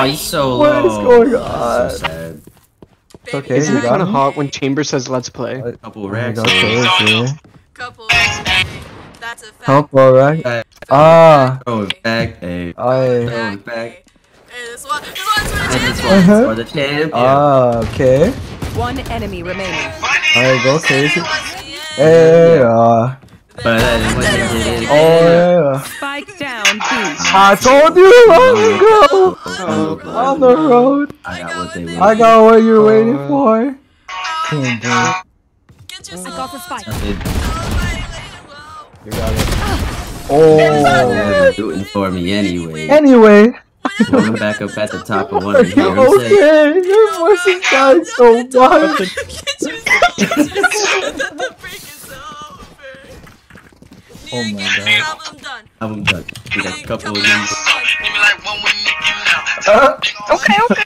Oh, he's so What low. is going on? So sad. It's okay, Isn't you it got kind of hot when Chamber says let's play? Uh, Couple Oh racks. God, okay, okay. Couple. That's a fact. Couple, right? Hey, Ah, Throw it back, hey. I. Throw it back. Hey, this one, this one's for the And this champion. for the champion. Ah, okay. One enemy remaining. Alright, go crazy. Yeah. Hey, uh, But then when it oh yeah. Spike down two. I told you long ago. On the road. I got what they I got what you're waiting for. Boom, boom. Get yourself. I got the spike. You got it. Oh, they Oh. were rooting for me anyway. Anyway, So I'm back up at the top of one of here. I'm okay, your voice is dying so much. The break is over. Oh my God. this album done. I'm done. We got a couple of these. Uh, Okay, okay.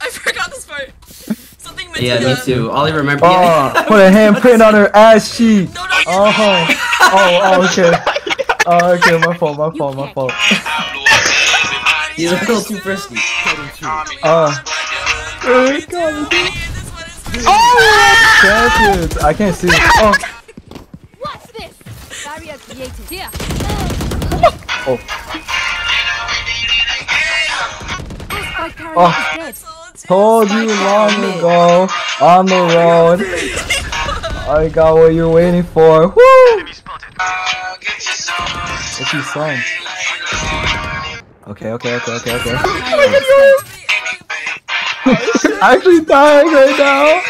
I forgot this part. Something meant Yeah, to me the- too. All I remember. oh, Yeah. put a handprint on her ass cheek. No, no, Oh, oh, oh, okay. Oh, okay, my fault, my fault, my fault. He's a little too frisky. Uh, This one is champions. I can't see. Oh, What's this? Barrier created. Here. oh, Oh. told you long ago. On the road. I got what you're waiting for. Woo! What's your song? Okay, okay, okay, okay, okay. actually dying right now.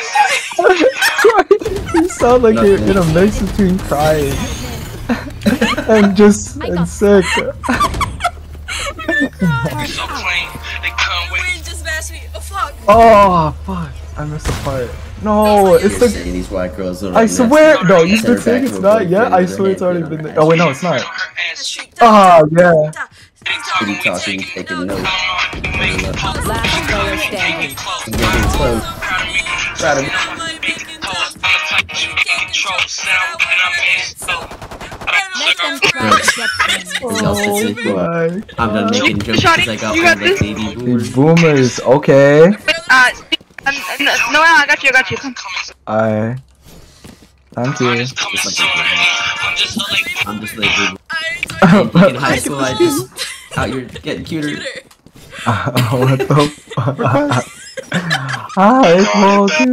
you sound like you're in a mix between crying and just and sick. Wait, just smash me. Oh fuck. Oh! I missed a part. No, it's the. saying these white girls are I swear, no, you They're been saying it's not a yet. I swear it's already been there. Oh wait, no, it's not. Street. Ah, yeah. Pretty talking, taking notes. Last player standing. Getting close. Proud of me. Let them try to get them. Y'all sit here. My. I'm done making jokes because I got you all got the baby boomers. boomers, okay. Uh, no, no, I got you, I got you. Come. I. Thank you. Just like. I'm just like, in high school, I just out here getting cuter. Cuter. what the fuck? Hi, Flo, dude.